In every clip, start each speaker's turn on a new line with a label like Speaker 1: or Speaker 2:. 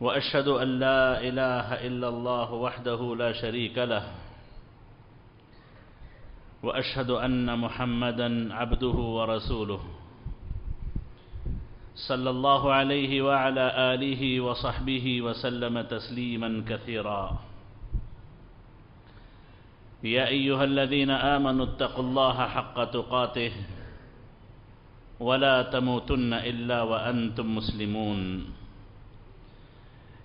Speaker 1: وأشهد أن لا إله إلا الله وحده لا شريك له وأشهد أن محمدا عبده ورسوله. صلى الله عليه وعلى آله وصحبه وسلم تسليما كثيرا. يا أيها الذين آمنوا اتقوا الله حق تقاته ولا تموتن إلا وأنتم مسلمون.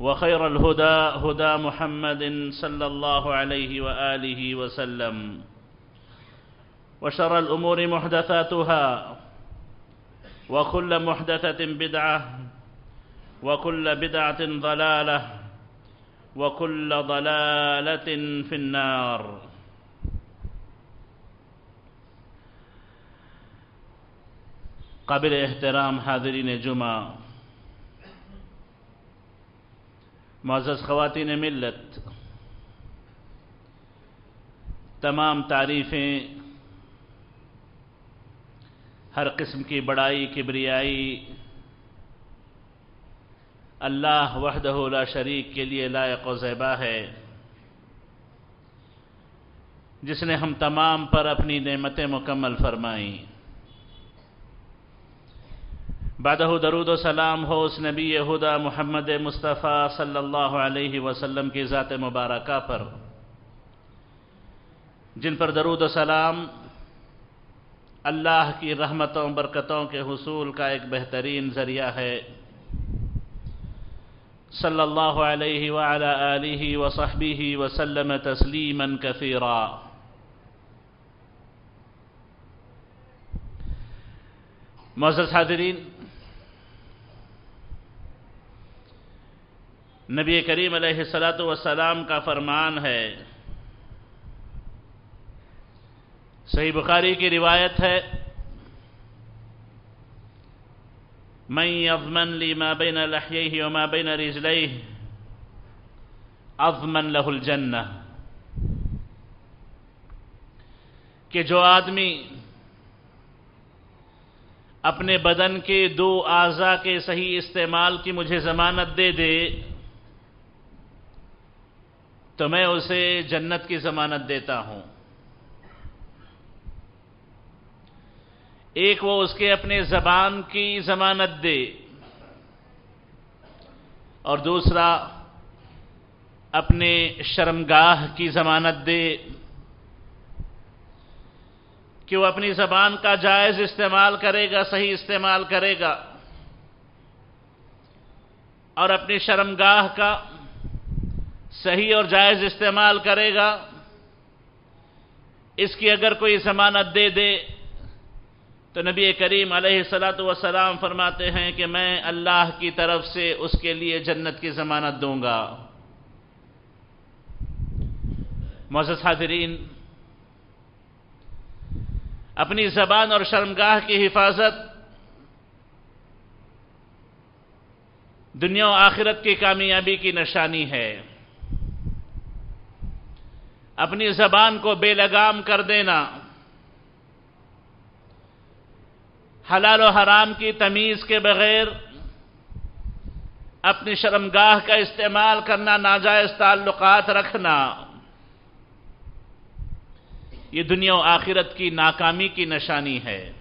Speaker 1: وخير الهدى هدى محمد صلى الله عليه وآله وسلم. وشر الأمور محدثاتها وكل محدثة بدعة وكل بدعة ضلالة وكل ضلالة في النار. قابل احترام حاضرین جمعہ معزز خواتین ملت، تمام تعریفیں، ہر قسم کی بڑائی، کبریائی، اللہ وحدہ لا شریک کے لیے لائق و زیبا ہے۔ جس نے ہم تمام پر اپنی نعمتیں مکمل فرمائیں۔ بعدہ درود و سلام ہو اس نبی ہدا محمد مصطفیٰ صلی اللہ علیہ وسلم کی ذات مبارکہ پر۔ جن پر درود و سلام اللہ کی رحمتوں، برکتوں کے حصول کا ایک بہترین ذریعہ ہے۔ صلی اللہ علیہ وعلى آلہ وصحبہ وسلم تسلیما کثیرا۔ معزز حاضرین نبی کریم علیہ السلام والسلام کا فرمان ہے۔ صحیح بخاری کی روایت ہے، من يضمن لي ما بين لحييه وما بين رجليه اضمن له الجنہ. کہ جو آدمی اپنے بدن کے دو اعضاء کے صحیح استعمال کی مجھے ضمانت دے دے تو میں اسے جنت کی ضمانت دیتا ہوں۔ ایک وہ اس کے اپنے زبان کی ضمانت دے۔ اور دوسرا اپنے شرمگاہ کی ضمانت دے۔ کہ وہ اپنی زبان کا جائز استعمال کرے گا، صحیح استعمال کرے گا۔ اور اپنی شرمگاہ کا صحیح اور جائز استعمال کرے گا، اس کی اگر کوئی ضمانت دے دے، تو نبی کریم علیہ السلاۃ والسلام فرماتے ہیں کہ میں اللہ کی طرف سے اس کے لیے جنت کی ضمانت دوں گا۔ معزز حاضرین، اپنی زبان اور شرمگاہ کی حفاظت دنیا و آخرت کی کامیابی کی نشانی ہے۔ اپنی زبان کو بے لگام کر دینا۔ حلال و حرام کی تمیز کے بغیر اپنی شرمگاہ کا استعمال کرنا، ناجائز تعلقات رکھنا۔ یہ دنیا و آخرت کی ناکامی کی نشانی ہے۔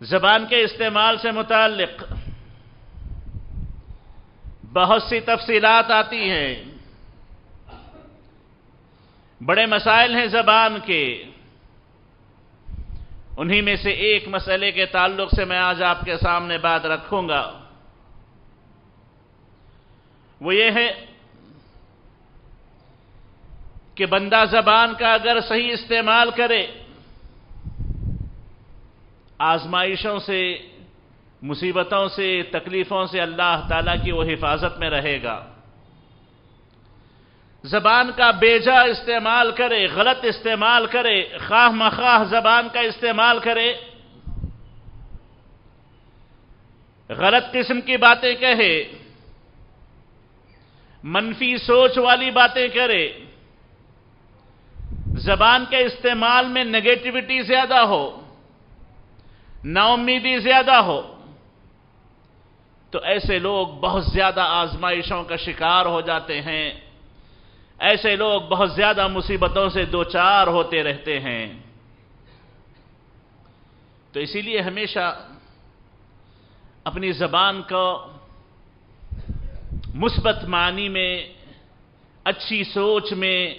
Speaker 1: زبان کے استعمال سے متعلق بہت سی تفصیلات آتی ہیں۔ بڑے مسائل ہیں زبان کے۔ انہی میں سے ایک مسئلے کے تعلق سے میں آج آپ کے سامنے بات رکھوں گا۔ وہ یہ ہے کہ بندہ زبان کا اگر صحیح استعمال کرے، آزمائشوں سے مصیبتوں سے، تکلیفوں سے اللہ تعالیٰ کی وہ حفاظت میں رہے گا۔ زبان کا بیجا استعمال کرے، غلط استعمال کرے، خواہ مخواہ زبان کا استعمال کرے۔ غلط قسم کی باتیں کہے۔ منفی سوچ والی باتیں کرے۔ زبان کے استعمال میں نگیٹیوٹی زیادہ ہو نا امیدی زیادہ ہو۔ تو ایسے لوگ بہت زیادہ آزمائشوں کا شکار ہو جاتے ہیں۔ ایسے لوگ بہت زیادہ مصیبتوں سے دوچار ہوتے رہتے ہیں۔ تو اسی لیے ہمیشہ اپنی زبان کو مثبت معنی میں، اچھی سوچ میں،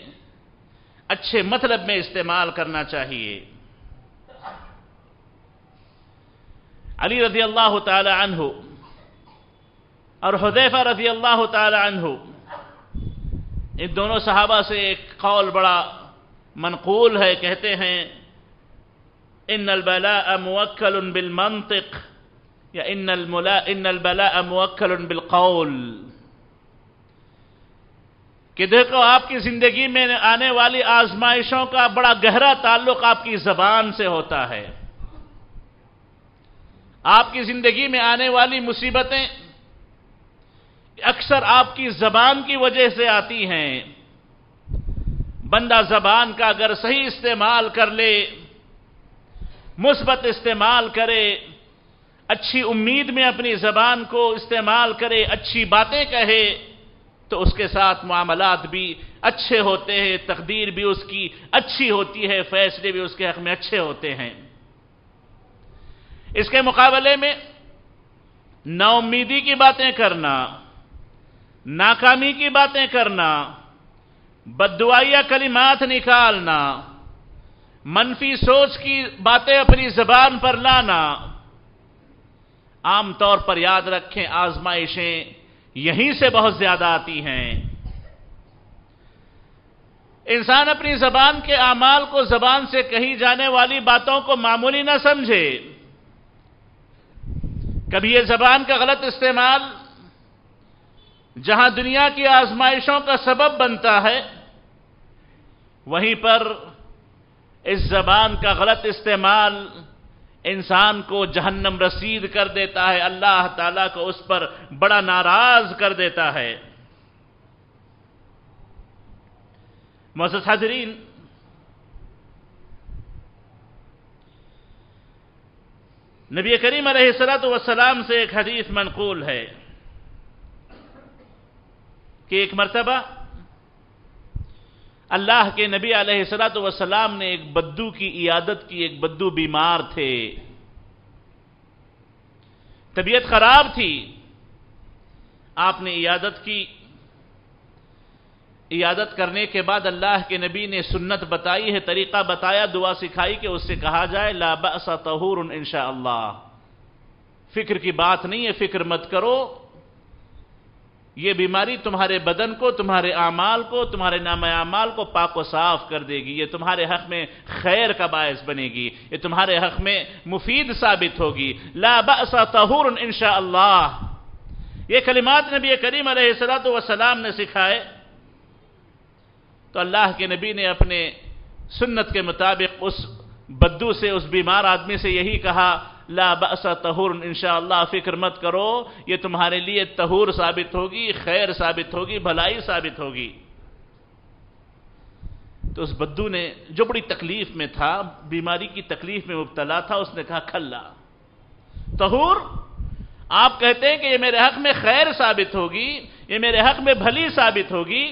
Speaker 1: اچھے مطلب میں استعمال کرنا چاہیے۔ علی رضی اللہ تعالی عنہ اور حذیفہ رضی اللہ تعالی عنہ ان دونوں صحابہ سے ایک قول بڑا منقول ہے، کہتے ہیں، ان البلاء موکل بالمنطق یا ان ان البلاء موکل بالقول. کہ دیکھو، آپ کی زندگی میں آنے والی آزمائشوں کا بڑا گہرا تعلق آپ کی زبان سے ہوتا ہے۔ آپ کی زندگی میں آنے والی مصیبتیں اکثر آپ کی زبان کی وجہ سے آتی ہیں۔ بندہ زبان کا اگر صحیح استعمال کر لے، مثبت استعمال کرے، اچھی امید میں اپنی زبان کو استعمال کرے، اچھی باتیں کہے، تو اس کے ساتھ معاملات بھی اچھے ہوتے ہیں، تقدیر بھی اس کی اچھی ہوتی ہے، فیصلے بھی اس کے حق میں اچھے ہوتے ہیں۔ اس کے مقابلے میں نا امیدی کی باتیں کرنا ناکامی کی باتیں کرنا، بدعائیہ کلمات نکالنا، منفی سوچ کی باتیں اپنی زبان پر لانا۔ عام طور پر یاد رکھیں، آزمائشیں یہیں سے بہت زیادہ آتی ہیں۔ انسان اپنی زبان کے اعمال کو زبان سے کہی جانے والی باتوں کو معمولی نہ سمجھے۔ کبھی یہ زبان کا غلط استعمال جہاں دنیا کی آزمائشوں کا سبب بنتا ہے، وہیں پر اس زبان کا غلط استعمال انسان کو جہنم رسید کر دیتا ہے، اللہ تعالیٰ کو اس پر بڑا ناراض کر دیتا ہے۔ محسوس حاضرین، نبی کریم علیہ السلام والسلام سے ایک حدیث منقول ہے۔ کہ ایک مرتبہ اللہ کے نبی علیہ السلام والسلام نے ایک بدو کی عیادت کی، ایک بدو بیمار تھے۔ طبیعت خراب تھی۔ آپ نے عیادت کی۔ عیادت کرنے کے بعد اللہ کے نبی نے سنت بتائی ہے، طریقہ بتایا، دعا سکھائی کہ اس سے کہا جائے، لا بأس طہور انشاءاللہ۔ فکر کی بات نہیں ہے، فکر مت کرو۔ یہ بیماری تمہارے بدن کو، تمہارے اعمال کو، تمہارے نام اعمال کو پاک و صاف کر دے گی۔ یہ تمہارے حق میں خیر کا باعث بنے گی۔ یہ تمہارے حق میں مفید ثابت ہوگی۔ لا بأس طہور انشاءاللہ۔ یہ کلمات نبی کریم علیہ السلام نے سکھائے۔ تو اللہ کے نبی نے اپنے سنت کے مطابق اس بدو سے، اس بیمار آدمی سے یہی کہا لا بأس تہور انشاءاللہ فکر مت کرو، یہ تمہارے لیے تہور ثابت ہوگی، خیر ثابت ہوگی، بھلائی ثابت ہوگی۔ تو اس بدو نے، جو بڑی تکلیف میں تھا، بیماری کی تکلیف میں مبتلا تھا، اس نے کہا، کھلا۔ تہور آپ کہتے ہیں کہ یہ میرے حق میں خیر ثابت ہوگی، یہ میرے حق میں بھلی ثابت ہوگی۔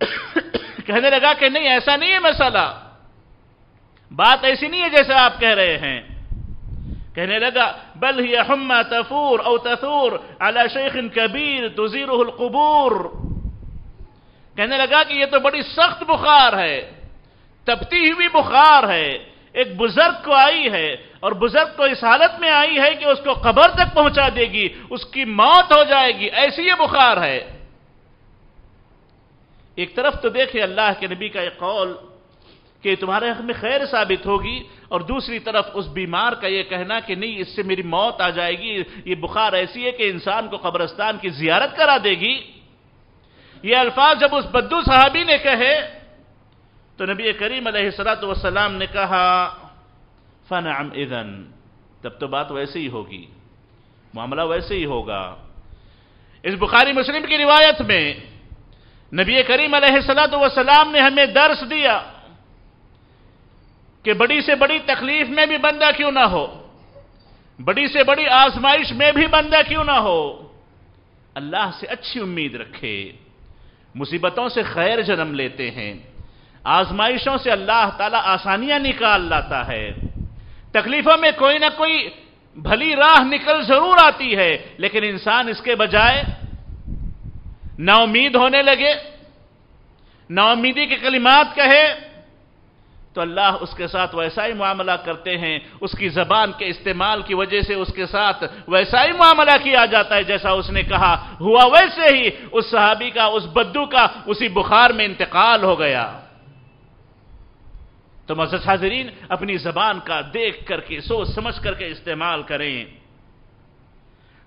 Speaker 1: کہنے لگا کہ نہیں، ایسا نہیں ہے مسئلہ۔ بات ایسی نہیں ہے جیسے آپ کہہ رہے ہیں۔ کہنے لگا، بل ہی حمہ تفور او تثور على شیخ کبیر تزیرہ القبور۔ کہنے لگا کہ یہ تو بڑی سخت بخار ہے، تپتی ہوئی بخار ہے، ایک بزرگ کو آئی ہے اور بزرگ کو اس حالت میں آئی ہے کہ اس کو قبر تک پہنچا دے گی، اس کی موت ہو جائے گی، ایسی یہ بخار ہے۔ ایک طرف تو دیکھے اللہ کے نبی کا ایک قول کہ تمہارے حق میں خیر ثابت ہوگی اور دوسری طرف اس بیمار کا یہ کہنا کہ نہیں، اس سے میری موت آ جائے گی، یہ بخار ایسی ہے کہ انسان کو قبرستان کی زیارت کرا دے گی۔ یہ الفاظ جب اس بدو صحابی نے کہے، تو نبی کریم علیہ السلام والسلام نے کہا، فنعم اذن. تب تو بات ویسے ہی ہوگی، معاملہ ویسے ہی ہوگا۔ اس بخاری مسلم کی روایت میں نبی کریم علیہ السلام والسلام نے ہمیں درس دیا۔ کہ بڑی سے بڑی تکلیف میں بھی بندہ کیوں نہ ہو؟ بڑی سے بڑی آزمائش میں بھی بندہ کیوں نہ ہو؟ اللہ سے اچھی امید رکھے۔ مصیبتوں سے خیر جنم لیتے ہیں۔ آزمائشوں سے اللہ تعالیٰ آسانیاں نکال لاتا ہے۔ تکلیفوں میں کوئی نہ کوئی بھلی راہ نکل ضرور آتی ہے، لیکن انسان اس کے بجائے نا امید ہونے لگے نا امیدی کے کلمات کہے۔ تو اللہ اس کے ساتھ ویسا ہی معاملہ کرتے ہیں، اس کی زبان کے استعمال کی وجہ سے اس کے ساتھ ویسا ہی معاملہ کیا جاتا ہے جیسا اس نے کہا۔ ہوا ویسے ہی اس صحابی کا، اس بدو کا اسی بخار میں انتقال ہو گیا۔ تو مزد حاضرین اپنی زبان کا دیکھ کر کے، سوچ سمجھ کر کے استعمال کریں۔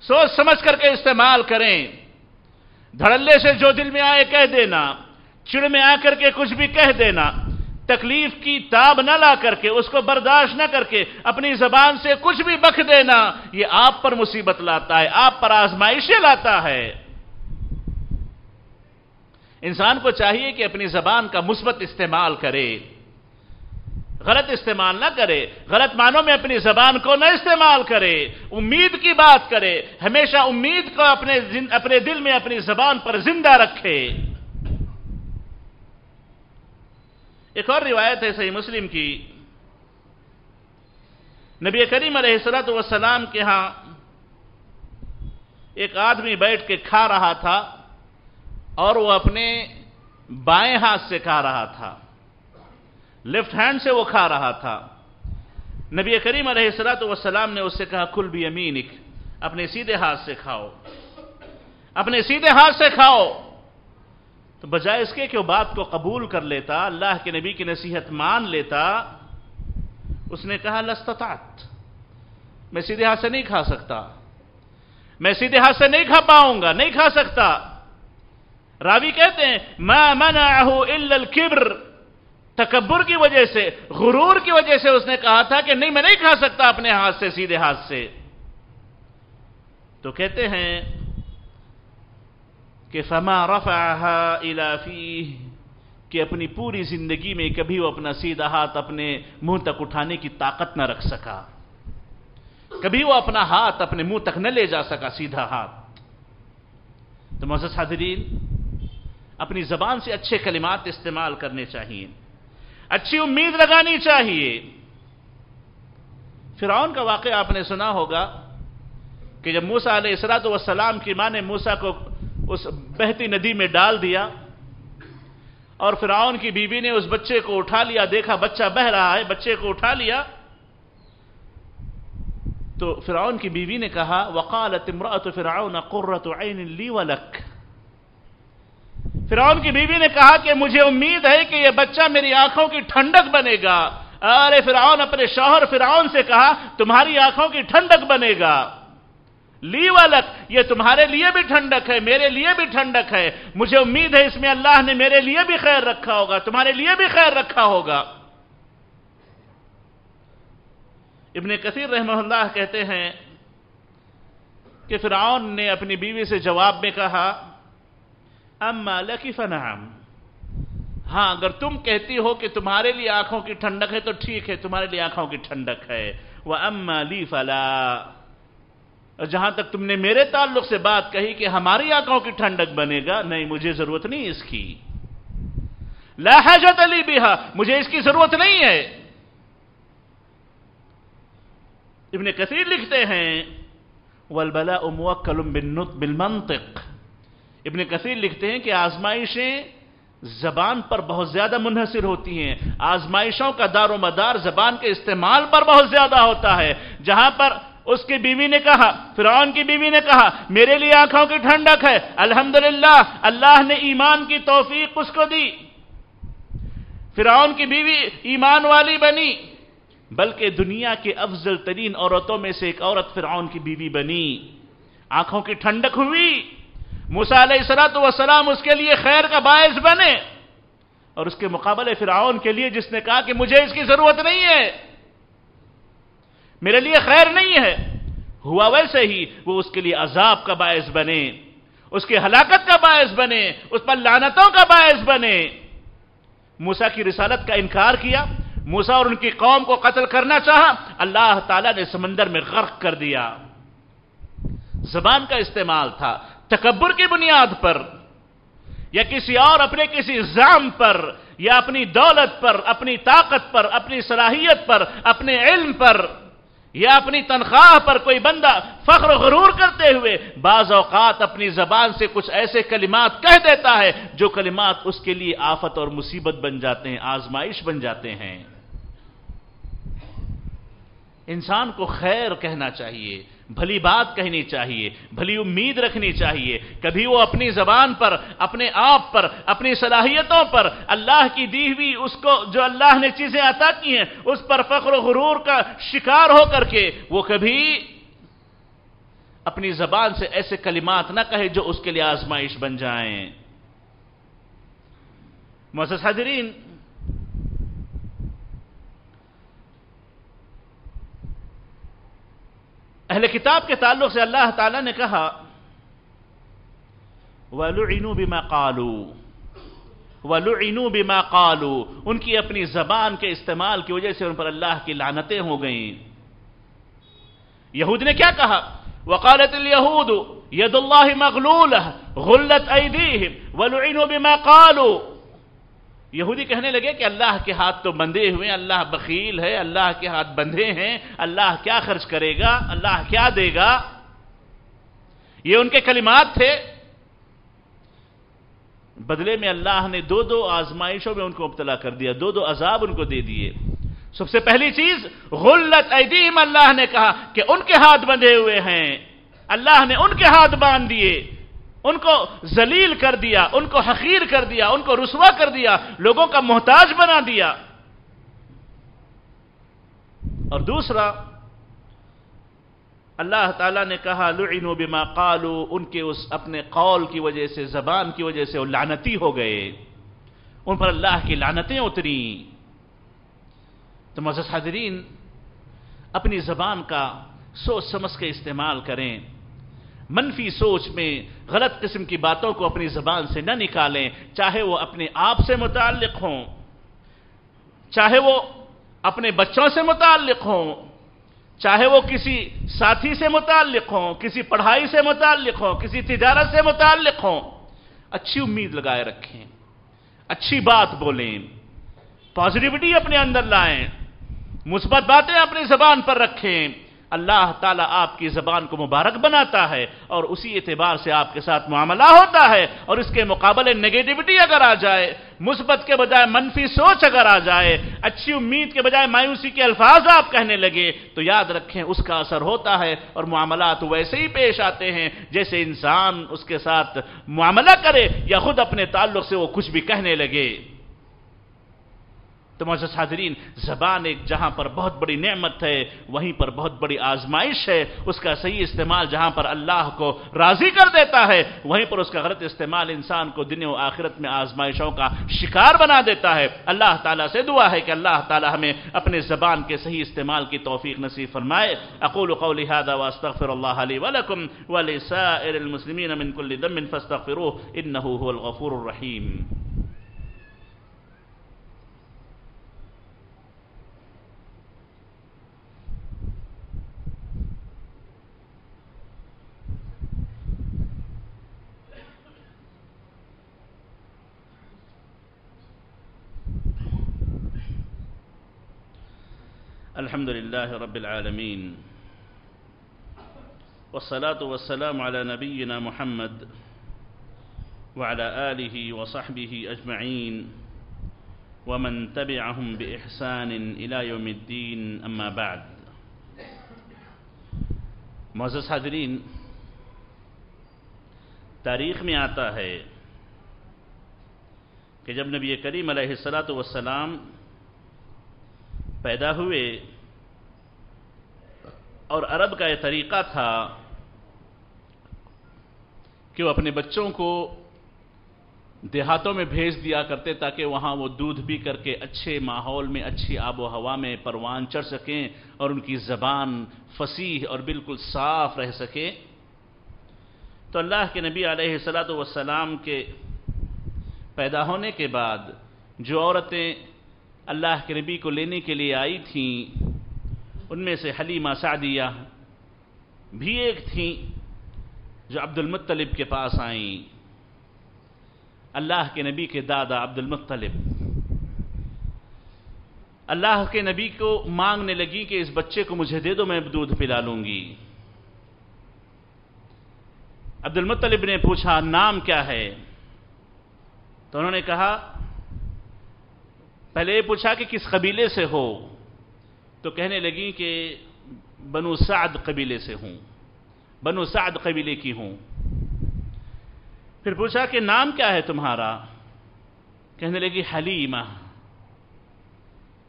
Speaker 1: سوچ سمجھ کر کے استعمال کریں۔ دھڑلے سے جو دل میں آئے کہہ دینا، چڑ میں آ کر کے کچھ بھی کہہ دینا۔ تکلیف کی تاب نہ لا کر کے، اس کو برداشت نہ کر کے، اپنی زبان سے کچھ بھی بکھ دینا، یہ آپ پر مصیبت لاتا ہے، آپ پر آزمائشیں لاتا ہے۔ انسان کو چاہیے کہ اپنی زبان کا مثبت استعمال کرے۔ غلط استعمال نہ کرے، غلط معنوں میں اپنی زبان کو نہ استعمال کرے۔ امید کی بات کرے، ہمیشہ امید کو اپنے اپنے دل میں اپنی زبان پر زندہ رکھے۔ ایک اور روایت ہے صحیح مسلم کی۔ نبی کریم علیہ السلط والسلام کے ہاں ایک آدمی بیٹھ کے کھا رہا تھا اور وہ اپنے بائیں ہاتھ سے کھا رہا تھا، لیفٹ ہینڈ سے وہ کھا رہا تھا۔ نبی کریم علیہ السلط والسلام نے اس سے کہا، کل بھی امینک اپنے سیدھے ہاتھ سے کھاؤ۔ اپنے سیدھے ہاتھ سے کھاؤ۔ تو بجائے اس کے کہ وہ بات کو قبول کر لیتا، اللہ کے نبی کی نصیحت مان لیتا، اس نے کہا لستطاعت میں سیدھے ہاتھ سے نہیں کھا سکتا۔ میں سیدھے ہاتھ سے نہیں کھا پاؤں گا، نہیں کھا سکتا۔ راوی کہتے ہیں، ما منعه الا الكبر. تکبر کی وجہ سے، غرور کی وجہ سے اس نے کہا تھا کہ نہیں، میں نہیں کھا سکتا اپنے ہاتھ سے، سیدھے ہاتھ سے۔ تو کہتے ہیں کہ فما رفعها الى فيه، کہ اپنی پوری زندگی میں کبھی وہ اپنا سیدھا ہاتھ اپنے منہ تک اٹھانے کی طاقت نہ رکھ سکا۔ کبھی وہ اپنا ہاتھ اپنے منہ تک نہ لے جا سکا، سیدھا ہاتھ۔ تو محسوس حاضرین، اپنی زبان سے اچھے کلمات استعمال کرنے چاہیے۔ اچھی امید لگانی چاہیے۔ فرعون کا واقعہ آپ نے سنا ہوگا کہ جب موسا علیہ السلاۃ والسلام کی ماں نے موسا کو اس بہتی ندی میں ڈال دیا اور فرعون کی بیوی نے اس بچے کو اٹھا لیا، دیکھا بچہ بہ رہا ہے، بچے کو اٹھا لیا۔ تو فرعون کی بیوی نے کہا، وقالت امرأة فرعون قرة عین لی ولک فرعون کی بیوی نے کہا کہ مجھے امید ہے کہ یہ بچہ میری آنکھوں کی ٹھنڈک بنے گا۔ ارے فرعون، اپنے شوہر فرعون سے کہا، تمہاری آنکھوں کی ٹھنڈک بنے گا۔ لی والک یہ تمہارے لیے بھی ٹھنڈک ہے، میرے لیے بھی ٹھنڈک ہے۔ مجھے امید ہے اس میں اللہ نے میرے لیے بھی خیر رکھا ہوگا، تمہارے لیے بھی خیر رکھا ہوگا۔ ابن کثیر رحمہ اللہ کہتے ہیں کہ فرعون نے اپنی بیوی سے جواب میں کہا، اما لکی فنعم۔ ہاں اگر تم کہتی ہو کہ تمہارے لیے آنکھوں کی ٹھنڈک ہے تو ٹھیک ہے، تمہارے لیے آنکھوں کی ٹھنڈک ہے۔ وہ اما لی فلا۔ جہاں تک تم نے میرے تعلق سے بات کہی کہ ہماری آنکھوں کی ٹھنڈک بنے گا، نہیں، مجھے ضرورت نہیں اس کی۔ لا حاجت علی بہا، مجھے اس کی ضرورت نہیں ہے۔ ابن کثیر لکھتے ہیں، والبلاء موکل بالمنطق۔ ابن کثیر لکھتے ہیں کہ آزمائشیں زبان پر بہت زیادہ منحصر ہوتی ہیں۔ آزمائشوں کا دار و مدار زبان کے استعمال پر بہت زیادہ ہوتا ہے۔ جہاں پر اس کی بیوی نے کہا، فرعون کی بیوی نے کہا، میرے لیے آنکھوں کی ٹھنڈک ہے، الحمدللہ، اللہ نے ایمان کی توفیق اس کو دی۔ فرعون کی بیوی ایمان والی بنی، بلکہ دنیا کے افضل ترین عورتوں میں سے ایک عورت فرعون کی بیوی بنی۔ آنکھوں کی ٹھنڈک ہوئی، موسیٰ علیہ السلام اس کے لیے خیر کا باعث بنے۔ اور اس کے مقابلے فرعون کے لیے، جس نے کہا کہ مجھے اس کی ضرورت نہیں ہے۔ میرے لیے خیر نہیں ہے۔ ہوا ویسے ہی وہ اس کے لیے عذاب کا باعث بنے، اس کی ہلاکت کا باعث بنے، اس پر لانتوں کا باعث بنے۔ موسیٰ کی رسالت کا انکار کیا، موسیٰ اور ان کی قوم کو قتل کرنا چاہا، اللہ تعالیٰ نے سمندر میں غرق کر دیا۔ زبان کا استعمال تھا، تکبر کی بنیاد پر، یا کسی اور اپنے کسی زام پر، یا اپنی دولت پر، اپنی طاقت پر، اپنی صلاحیت پر، اپنے علم پر۔ یا اپنی تنخواہ پر کوئی بندہ فخر و غرور کرتے ہوئے بعض اوقات اپنی زبان سے کچھ ایسے کلمات کہہ دیتا ہے جو کلمات اس کے لیے آفت اور مصیبت بن جاتے ہیں، آزمائش بن جاتے ہیں۔ انسان کو خیر کہنا چاہیے۔ بھلی بات کہنی چاہیے، بھلی امید رکھنی چاہیے۔ کبھی وہ اپنی زبان پر، اپنے آپ پر، اپنی صلاحیتوں پر اللہ کی دی ہوئی اس کو جو اللہ نے چیزیں عطا کی ہیں، اس پر فخر و غرور کا شکار ہو کر کے وہ کبھی اپنی زبان سے ایسے کلمات نہ کہے جو اس کے لیے آزمائش بن جائیں۔ محسوس حاضرین اہل کتاب کے تعلق سے اللہ تعالیٰ نے کہا، وَلُعِنُوا بِمَا قَالُوا، وَلُعِنُوا بِمَا قَالُوا، ان کی اپنی زبان کے استعمال کی وجہ سے ان پر اللہ کی لعنتیں ہو گئیں۔ یہود نے کیا کہا؟ وقالت اليهود، يد الله مغلولة، غلت أيديهم، ولعنوا بما قالوا۔ یہودی کہنے لگے کہ اللہ کے ہاتھ تو بندھے ہوئے، اللہ بخیل ہے، اللہ کے ہاتھ بندھے ہیں، اللہ کیا خرچ کرے گا، اللہ کیا دے گا؟ یہ ان کے کلمات تھے۔ بدلے میں اللہ نے دو دو آزمائشوں میں ان کو مبتلا کر دیا، دو دو عذاب ان کو دے دیے۔ سب سے پہلی چیز غلط ایدیم اللہ نے کہا کہ ان کے ہاتھ بندھے ہوئے ہیں۔ اللہ نے ان کے ہاتھ باندھ دیے۔ ان کو ذلیل کر دیا، ان کو حقیر کر دیا، ان کو رسوا کر دیا، لوگوں کا محتاج بنا دیا۔ اور دوسرا، اللہ تعالیٰ نے کہا لعنو بما قالو ان کے اس اپنے قول کی وجہ سے، زبان کی وجہ سے وہ لعنتی ہو گئے۔ ان پر اللہ کی لعنتیں اتری۔ تو مزس حاضرین، اپنی زبان کا سوچ سمجھ کے استعمال کریں۔ منفی سوچ میں غلط قسم کی باتوں کو اپنی زبان سے نہ نکالیں، چاہے وہ اپنے آپ سے متعلق ہوں، چاہے وہ اپنے بچوں سے متعلق ہوں، چاہے وہ کسی ساتھی سے متعلق ہوں، کسی پڑھائی سے متعلق ہوں، کسی تجارت سے متعلق ہوں، اچھی امید لگائے رکھیں، اچھی بات بولیں پازیٹیوٹی اپنے اندر لائیں، مثبت باتیں اپنی زبان پر رکھیں اللہ تعالیٰ آپ کی زبان کو مبارک بناتا ہے اور اسی اعتبار سے آپ کے ساتھ معاملہ ہوتا ہے اور اس کے مقابلے نگیٹیوٹی اگر آ جائے، مثبت کے بجائے منفی سوچ اگر آ جائے، اچھی امید کے بجائے مایوسی کے الفاظ آپ کہنے لگے، تو یاد رکھیں اس کا اثر ہوتا ہے اور معاملات ویسے ہی پیش آتے ہیں جیسے انسان اس کے ساتھ معاملہ کرے یا خود اپنے تعلق سے وہ کچھ بھی کہنے لگے۔ تو معزز حاضرین زبان ایک جہاں پر بہت بڑی نعمت ہے، وہیں پر بہت بڑی آزمائش ہے، اس کا صحیح استعمال جہاں پر اللہ کو راضی کر دیتا ہے، وہیں پر اس کا غلط استعمال انسان کو دن و آخرت میں آزمائشوں کا شکار بنا دیتا ہے۔ اللہ تعالیٰ سے دعا ہے کہ اللہ تعالیٰ ہمیں اپنے زبان کے صحیح استعمال کی توفیق نصیب فرمائے۔ اقول قولی هذا واستغفر الله لي ولكم ولسائر المسلمين من كل ذنب فاستغفروه انه هو الغفور الرحيم الحمد لله رب العالمين. والصلاة والسلام على نبينا محمد وعلى آله وصحبه أجمعين. ومن تبعهم بإحسان إلى يوم الدين أما بعد. معزز حاضرین تاریخ میں آتا ہے کہ جب نبی کریم علیہ السلاۃ والسلام پیدا ہوئے۔ اور عرب کا یہ طریقہ تھا کہ وہ اپنے بچوں کو دیہاتوں میں بھیج دیا کرتے تاکہ وہاں وہ دودھ بھی کر کے اچھے ماحول میں، اچھی آب و ہوا میں پروان چڑھ سکیں اور ان کی زبان فصیح اور بالکل صاف رہ سکے۔ تو اللہ کے نبی علیہ السلاۃ والسلام کے پیدا ہونے کے بعد جو عورتیں اللہ کے نبی کو لینے کے لیے آئی تھیں، ان میں سے حلیمہ سعدیہ بھی ایک تھیں جو عبد المطلب کے پاس آئیں۔ اللہ کے نبی کے دادا عبد المطلب اللہ کے نبی کو مانگنے لگی کہ اس بچے کو مجھے دے دو، میں دودھ پلا لوں گی۔ عبد المطلب نے پوچھا، نام کیا ہے؟ تو انہوں نے کہا پہلے یہ پوچھا کہ کس قبیلے سے ہو؟ تو کہنے لگی کہ بنو سعد قبیلے سے ہوں۔ بنو سعد قبیلے کی ہوں۔ پھر پوچھا کہ نام کیا ہے تمہارا؟ کہنے لگی حلیمہ۔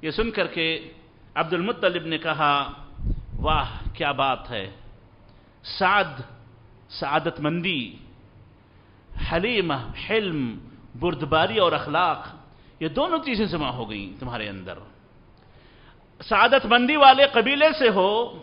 Speaker 1: یہ سن کر کے عبد المطلب نے کہا، واہ، کیا بات ہے۔ سعد، سعادت مندی۔ حلیمہ، حلم، بردباری اور اخلاق۔ یہ دونوں چیزیں جمع ہو گئیں تمہارے اندر۔ سعادت مندی والے قبیلے سے ہو،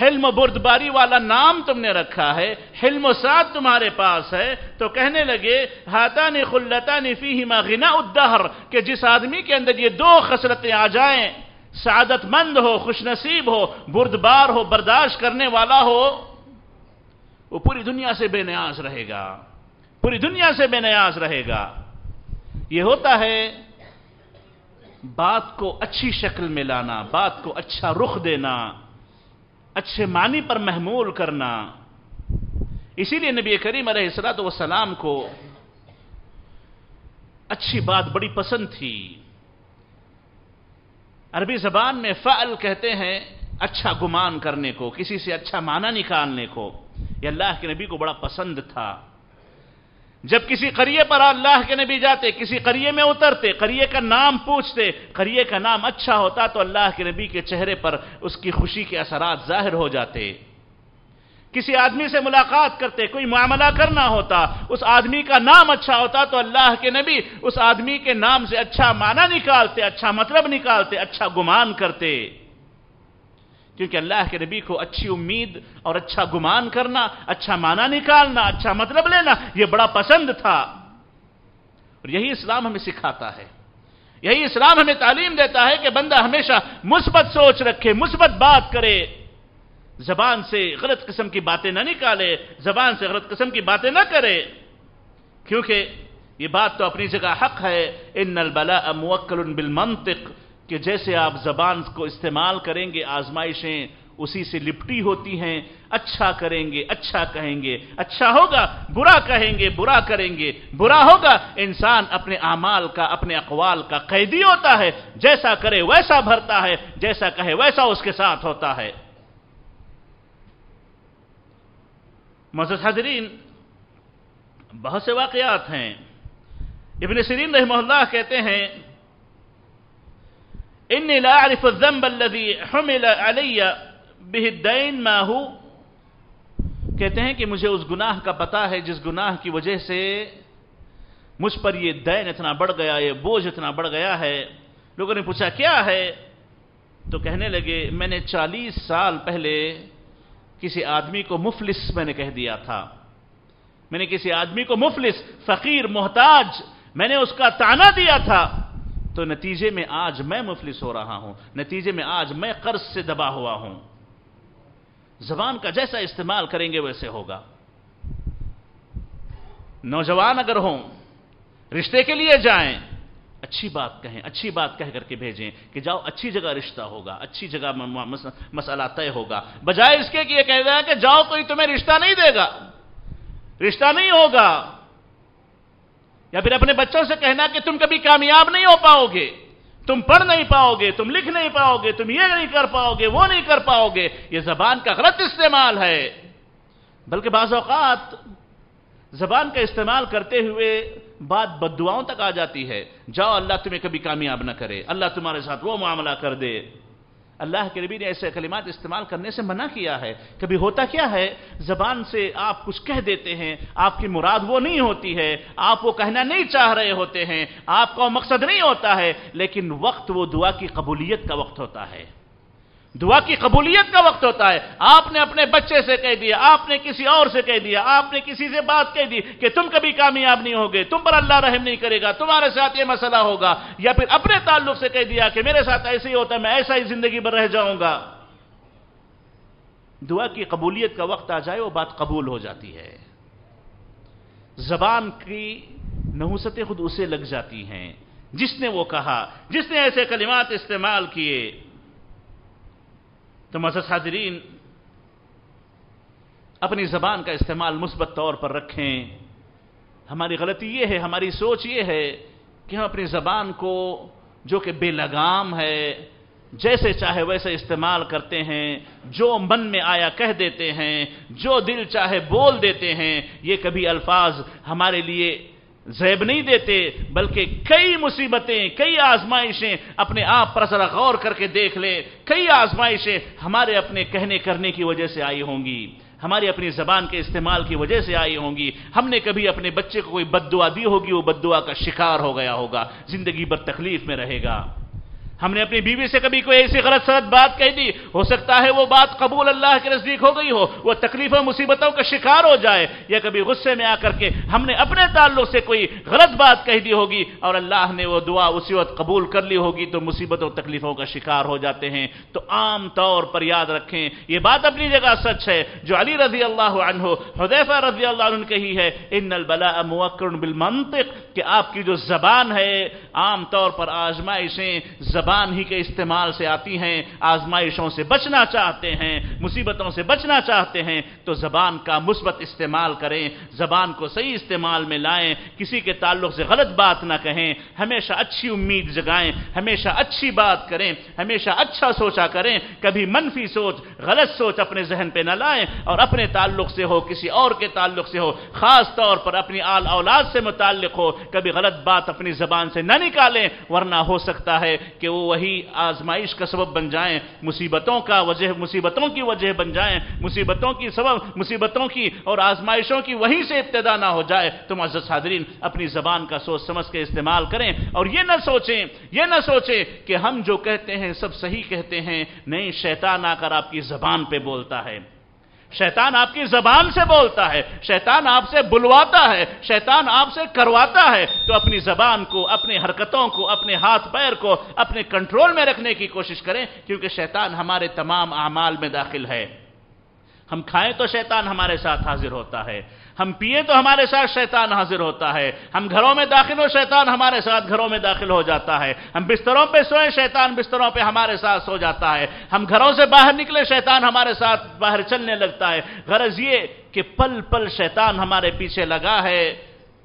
Speaker 1: حلم و بردباری والا نام تم نے رکھا ہے، حلم و سعد تمہارے پاس ہے، تو کہنے لگے ہاتان خلتان فیہما غنا الدہر، کہ جس آدمی کے اندر یہ دو خسرتیں آ جائیں، سعادت مند ہو، خوش نصیب ہو، بردبار ہو، برداشت کرنے والا ہو، وہ پوری دنیا سے بے نیاز رہے گا۔ پوری دنیا سے بے نیاز رہے گا۔ یہ ہوتا ہے بات کو اچھی شکل میں لانا، بات کو اچھا رخ دینا، اچھے معنی پر محمول کرنا۔ اسی لیے نبی کریم علیہ السلاۃ والسلام کو اچھی بات بڑی پسند تھی۔ عربی زبان میں فعل کہتے ہیں اچھا گمان کرنے کو، کسی سے اچھا معنی نکالنے کو۔ یہ اللہ کے نبی کو بڑا پسند تھا۔ جب کسی قریے پر اللہ کے نبی جاتے، کسی قریے میں اترتے، قریے کا نام پوچھتے، قریے کا نام اچھا ہوتا تو اللہ کے نبی کے چہرے پر اس کی خوشی کے اثرات ظاہر ہو جاتے۔ کسی آدمی سے ملاقات کرتے، کوئی معاملہ کرنا ہوتا، اس آدمی کا نام اچھا ہوتا تو اللہ کے نبی اس آدمی کے نام سے اچھا معنی نکالتے اچھا مطلب نکالتے اچھا گمان کرتے۔ کیونکہ اللہ کے نبی کو اچھی امید اور اچھا گمان کرنا اچھا معنی نکالنا اچھا مطلب لینا، یہ بڑا پسند تھا۔ اور یہی اسلام ہمیں سکھاتا ہے۔ یہی اسلام ہمیں تعلیم دیتا ہے کہ بندہ ہمیشہ مثبت سوچ رکھے، مثبت بات کرے۔ زبان سے غلط قسم کی باتیں نہ نکالے، زبان سے غلط قسم کی باتیں نہ کرے۔ کیونکہ یہ بات تو اپنی جگہ حق ہے۔ ان البلاء موکل بالمنطق کہ جیسے آپ زبان کو استعمال کریں گے، آزمائشیں اسی سے لپٹی ہوتی ہیں۔ اچھا کریں گے اچھا کہیں گے۔ اچھا ہوگا، برا کہیں گے، برا کریں گے۔ برا ہوگا، انسان اپنے اعمال کا، اپنے اقوال کا قیدی ہوتا ہے۔ جیسا کرے ویسا بھرتا ہے، جیسا کہے ویسا اس کے ساتھ ہوتا ہے۔ مزد حضرین بہت سے واقعات ہیں۔ ابن سرین رحمہ اللہ کہتے ہیں انی لا اعرف الذنب الذي حمل علی به الدین ما ہو کہتے ہیں کہ مجھے اس گناہ کا پتا ہے جس گناہ کی وجہ سے مجھ پر یہ دین اتنا بڑھ گیا، یہ بوجھ اتنا بڑھ گیا ہے۔ لوگوں نے پوچھا، کیا ہے؟ تو کہنے لگے، میں نے چالیس سال پہلے کسی آدمی کو مفلس میں نے کہہ دیا تھا۔ میں نے کسی آدمی کو مفلس، فقیر، محتاج، میں نے اس کا تانا دیا تھا۔ تو نتیجے میں آج میں مفلس ہو رہا ہوں، نتیجے میں آج میں قرض سے دبا ہوا ہوں۔ زبان کا جیسا استعمال کریں گے ویسے ہوگا۔ نوجوان اگر ہوں، رشتے کے لیے جائیں، اچھی بات کہیں، اچھی بات کہہ کر کے بھیجیں کہ جاؤ، اچھی جگہ رشتہ ہوگا، اچھی جگہ مسئلہ طے ہوگا۔ بجائے اس کے کہ یہ کہہ دیا کہ جاؤ، کوئی تمہیں رشتہ نہیں دے گا۔ رشتہ نہیں ہوگا۔ یا پھر اپنے بچوں سے کہنا کہ تم کبھی کامیاب نہیں ہو پاؤ گے۔ تم پڑھ نہیں پاؤ گے، تم لکھ نہیں پاؤ گے، تم یہ نہیں کر پاؤ گے، وہ نہیں کر پاؤ گے۔ یہ زبان کا غلط استعمال ہے۔ بلکہ بعض اوقات زبان کا استعمال کرتے ہوئے بات بدعاؤں تک آ جاتی ہے۔ جاؤ، اللہ تمہیں کبھی کامیاب نہ کرے۔ اللہ تمہارے ساتھ وہ معاملہ کر دے۔ اللہ کے نبی نے ایسے کلمات استعمال کرنے سے منع کیا ہے۔ کبھی ہوتا کیا ہے؟ زبان سے آپ کچھ کہہ دیتے ہیں، آپ کی مراد وہ نہیں ہوتی ہے۔ آپ وہ کہنا نہیں چاہ رہے ہوتے ہیں۔ آپ کا مقصد نہیں ہوتا ہے، لیکن وقت وہ دعا کی قبولیت کا وقت ہوتا ہے۔ دعا کی قبولیت کا وقت ہوتا ہے۔ آپ نے اپنے بچے سے کہہ دیا، آپ نے کسی اور سے کہہ دیا، آپ نے کسی سے بات کہہ دی کہ تم کبھی کامیاب نہیں ہوگے، تم پر اللہ رحم نہیں کرے گا، تمہارے ساتھ یہ مسئلہ ہوگا۔ یا پھر اپنے تعلق سے کہہ دیا کہ میرے ساتھ ایسے ہی ہوتا ہے، میں ایسا ہی زندگی پر رہ جاؤں گا۔ دعا کی قبولیت کا وقت آ جائے، وہ بات قبول ہو جاتی ہے۔ زبان کی نحوستیں خود اسے لگ جاتی ہیں۔ جس نے وہ کہا، جس نے ایسے کلمات استعمال کیے تو مزد حاضرین، اپنی زبان کا استعمال مثبت طور پر رکھیں۔ ہماری غلطی یہ ہے، ہماری سوچ یہ ہے کہ ہم اپنی زبان کو جو کہ بے لگام ہے، جیسے چاہے ویسے استعمال کرتے ہیں، جو من میں آیا کہہ دیتے ہیں، جو دل چاہے بول دیتے ہیں، یہ کبھی الفاظ ہمارے لیے زیب نہیں دیتے، بلکہ کئی مصیبتیں، کئی آزمائشیں اپنے آپ پر ذرا غور کر کے دیکھ لے۔ کئی آزمائشیں ہمارے اپنے کہنے کرنے کی وجہ سے آئی ہوں گی۔ ہماری اپنی زبان کے استعمال کی وجہ سے آئی ہوں گی۔ ہم نے کبھی اپنے بچے کو کوئی بد دعا دی ہوگی، وہ بد دعا کا شکار ہو گیا ہوگا۔ زندگی بر تکلیف میں رہے گا۔ ہم نے اپنی بیوی سے کبھی کوئی ایسی غلط سلط بات کہہ دی؟ ہو سکتا ہے وہ بات قبول اللہ کے نزدیک ہو گئی ہو، وہ تکلیف و مصیبتوں کا شکار ہو جائے، یا کبھی غصے میں آ کر کے ہم نے اپنے تعلق سے کوئی غلط بات کہہ دی ہوگی اور اللہ نے وہ دعا اسی وقت قبول کر لی ہوگی تو مصیبتوں تکلیفوں کا شکار ہو جاتے ہیں۔ تو عام طور پر یاد رکھیں، یہ بات اپنی جگہ سچ ہے، جو علی رضی اللہ عنہ حدیفہ رضی اللہ عنہ کہی ہے، ان البلاء موکر بالمنطق کہ آپ کی جو زبان ہے، عام طور پر آزمائشیں، زبان ہی کے استعمال سے آتی ہیں، آزمائشوں سے بچنا چاہتے ہیں، مصیبتوں سے بچنا چاہتے ہیں، تو زبان کا مثبت استعمال کریں، زبان کو صحیح استعمال میں لائیں، کسی کے تعلق سے غلط بات نہ کہیں، ہمیشہ اچھی امید جگائیں، ہمیشہ اچھی بات کریں، ہمیشہ اچھا سوچا کریں، کبھی منفی سوچ، غلط سوچ اپنے ذہن پہ نہ لائیں اور اپنے تعلق سے ہو، کسی اور کے تعلق سے ہو، خاص طور پر اپنی آل اولاد سے متعلق ہو، کبھی غلط بات اپنی زبان سے نہ نکالیں، ورنہ ہو سکتا ہے کہ وہ وہی آزمائش کا سبب بن جائیں، مصیبتوں کا وجہ، مصیبتوں کی وجہ بن جائیں، مصیبتوں کی سبب، مصیبتوں کی اور آزمائشوں کی وہیں سے ابتدا نہ ہو جائے، تو معزز حاضرین، اپنی زبان کا سوچ سمجھ کے استعمال کریں اور یہ نہ سوچیں، یہ نہ سوچیں کہ ہم جو کہتے ہیں سب صحیح کہتے ہیں، نہیں، شیطان آ کر آپ کی زبان پہ بولتا ہے۔ شیطان آپ کی زبان سے بولتا ہے، شیطان آپ سے بلواتا ہے، شیطان آپ سے کرواتا ہے۔ تو اپنی زبان کو، اپنی حرکتوں کو، اپنے ہاتھ پیر کو اپنے کنٹرول میں رکھنے کی کوشش کریں، کیونکہ شیطان ہمارے تمام اعمال میں داخل ہے۔ ہم کھائیں تو شیطان ہمارے ساتھ حاضر ہوتا ہے۔ ہم پیئے تو ہمارے ساتھ شیطان حاضر ہوتا ہے۔ ہم گھروں میں داخل ہو، شیطان ہمارے ساتھ گھروں میں داخل ہو جاتا ہے۔ ہم بستروں پہ سوئیں شیطان بستروں پہ ہمارے ساتھ سو جاتا ہے۔ ہم گھروں سے باہر نکلے، شیطان ہمارے ساتھ باہر چلنے لگتا ہے۔ غرض یہ کہ پل پل شیطان ہمارے پیچھے لگا ہے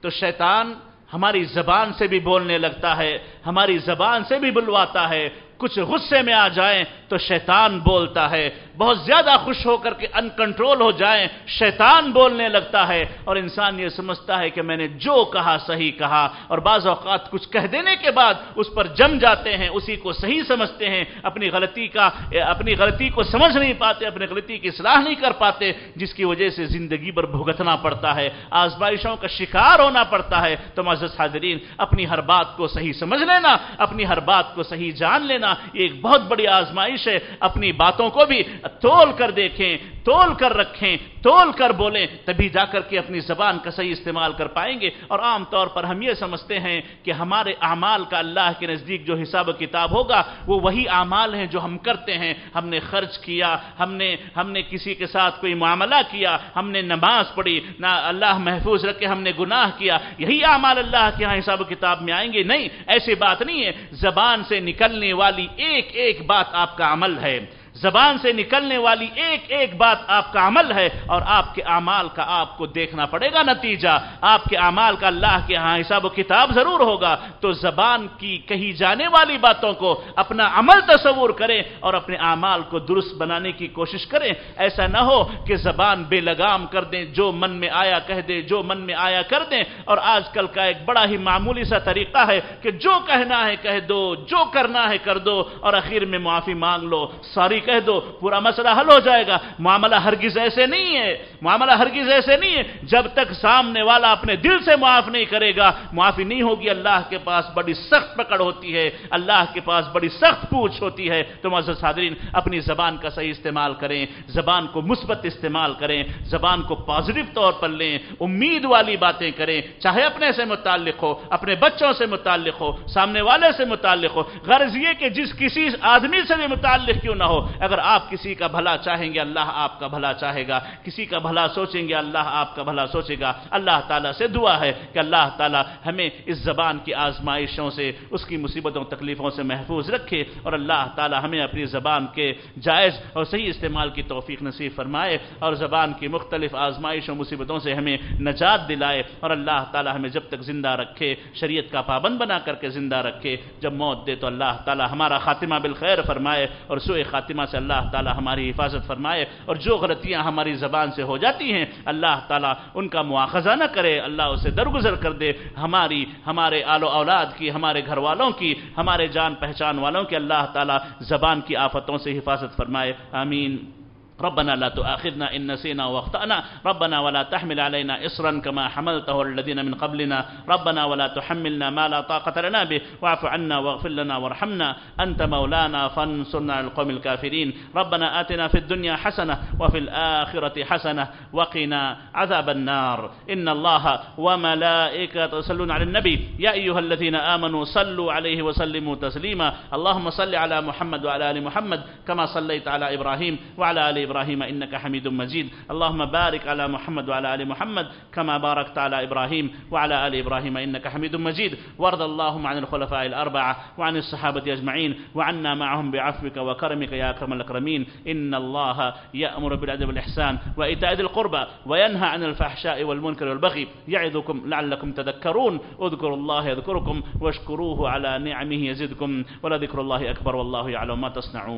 Speaker 1: تو شیطان ہماری زبان سے بھی بولنے لگتا ہے، ہماری زبان سے بھی بلواتا ہے۔ کچھ غصے میں آ جائیں تو شیطان بولتا ہے۔ بہت زیادہ خوش ہو کر کے ان کنٹرول ہو جائیں، شیطان بولنے لگتا ہے اور انسان یہ سمجھتا ہے کہ میں نے جو کہا صحیح کہا۔ اور بعض اوقات کچھ کہہ دینے کے بعد اس پر جم جاتے ہیں، اسی کو صحیح سمجھتے ہیں۔ اپنی غلطی کا، اپنی غلطی کو سمجھ نہیں پاتے، اپنی غلطی کی اصلاح نہیں کر پاتے، جس کی وجہ سے زندگی پر بھگتنا پڑتا ہے۔ آزمائشوں کا شکار ہونا پڑتا ہے۔ تو معزز حاضرین، اپنی ہر بات کو صحیح سمجھ لینا، اپنی ہر بات کو صحیح جان لینا یہ ایک بہت بڑی آزمائش ہے، اپنی باتوں کو بھی تول کر دیکھیں، تول کر رکھیں تول کر بولیں، تبھی جا کر کے اپنی زبان کا صحیح استعمال کر پائیں گے۔ اور عام طور پر ہم یہ سمجھتے ہیں کہ ہمارے اعمال کا اللہ کے نزدیک جو حساب و کتاب ہوگا، وہ وہی اعمال ہیں جو ہم کرتے ہیں۔ ہم نے خرچ کیا، ہم نے ہم نے کسی کے ساتھ کوئی معاملہ کیا، ہم نے نماز پڑھی، نہ اللہ محفوظ رکھ کے ہم نے گناہ کیا۔ یہی اعمال اللہ کے ہاں حساب و کتاب میں آئیں گے۔ نہیں، ایسی بات نہیں ہے۔ زبان سے نکلنے والی ایک ایک بات آپ کا عمل ہے۔ زبان سے نکلنے والی ایک ایک بات آپ کا عمل ہے اور آپ کے اعمال کا آپ کو دیکھنا پڑے گا نتیجہ۔ آپ کے اعمال کا اللہ کے ہاں حساب و کتاب ضرور ہوگا۔ تو زبان کی کہی جانے والی باتوں کو اپنا عمل تصور کریں اور اپنے اعمال کو درست بنانے کی کوشش کریں۔ ایسا نہ ہو کہ زبان بے لگام کر دیں، جو من میں آیا کہہ دیں جو من میں آیا کر دیں۔ اور آج کل کا ایک بڑا ہی معمولی سا طریقہ ہے کہ جو کہنا ہے کہہ دو، جو کرنا ہے کر دو۔ اور اخیر میں معافی مانگ لو۔ ساری کہہ دو، پورا مسئلہ حل ہو جائے گا۔ معاملہ ہرگز ایسے نہیں ہے۔ معاملہ ہرگز ایسے نہیں ہے۔ جب تک سامنے والا اپنے دل سے معاف نہیں کرے گا، معافی نہیں ہوگی، اللہ کے پاس بڑی سخت پکڑ ہوتی ہے۔ اللہ کے پاس بڑی سخت پوچھ ہوتی ہے۔ تو معزز صادرین، اپنی زبان کا صحیح استعمال کریں، زبان کو مثبت استعمال کریں، زبان کو پازیٹو طور پر لیں، امید والی باتیں کریں۔ چاہے اپنے سے متعلق ہو، اپنے بچوں سے متعلق ہو، سامنے والے سے متعلق ہو۔ غرض یہ کہ جس کسی آدمی سے بھی متعلق کیوں نہ ہو اگر آپ کسی کا بھلا چاہیں گے، اللہ آپ کا بھلا چاہے گا۔ کسی کا بھلا سوچیں گے، اللہ آپ کا بھلا سوچے گا۔ اللہ تعالیٰ سے دعا ہے کہ اللہ تعالیٰ ہمیں اس زبان کی آزمائشوں سے، اس کی مصیبتوں، تکلیفوں سے محفوظ رکھے اور اللہ تعالیٰ ہمیں اپنی زبان کے جائز اور صحیح استعمال کی توفیق نصیب فرمائے اور زبان کی مختلف آزمائشوں، مصیبتوں سے ہمیں نجات دلائے اور اللہ تعالیٰ ہمیں جب تک زندہ رکھے، شریعت کا پابند بنا کر کے زندہ رکھے۔ جب موت دے تو اللہ تعالیٰ ہمارا خاتمہ بالخیر فرمائے اور سوئے خاتمہ سے اللہ تعالی ہماری حفاظت فرمائے اور جو غلطیاں ہماری زبان سے ہو جاتی ہیں، اللہ تعالی ان کا مواخذہ نہ کرے، اللہ اسے درگزر کر دے۔ ہماری، ہمارے آل و اولاد کی، ہمارے گھر والوں کی، ہمارے جان پہچان والوں کی اللہ تعالی زبان کی آفتوں سے حفاظت فرمائے۔ آمین۔ ربنا لا تؤاخذنا إن نسينا واخطأنا. ربنا ولا تحمل علينا إصرا كما حملته الذين من قبلنا. ربنا ولا تحملنا ما لا طاقة لنا به. واعف عنا واغفر لنا وارحمنا. أنت مولانا فانصرنا على القوم الكافرين. ربنا آتنا في الدنيا حسنة وفي الآخرة حسنة وقنا عذاب النار. إن الله وملائكة يصلون على النبي. يا أيها الذين آمنوا صلوا عليه وسلموا تسليما. اللهم صل على محمد وعلى آل محمد كما صليت على إبراهيم وعلى آل إبراهيم إنك حميد مجيد. اللهم بارك على محمد وعلى آل محمد كما باركت على إبراهيم وعلى آل إبراهيم إنك حميد مجيد. وارض اللهم عن الخلفاء الأربعة وعن الصحابة أجمعين وعنا معهم بعفوك وكرمك يا أكرم الأكرمين. إن الله يأمر بالعدل والإحسان وإيتاء ذي القربى وينهى عن الفحشاء والمنكر والبغي. يعظكم لعلكم تذكرون. اذكروا الله يذكركم واشكروه على نعمه يزدكم ولذكر الله أكبر والله يعلم ما تصنعون.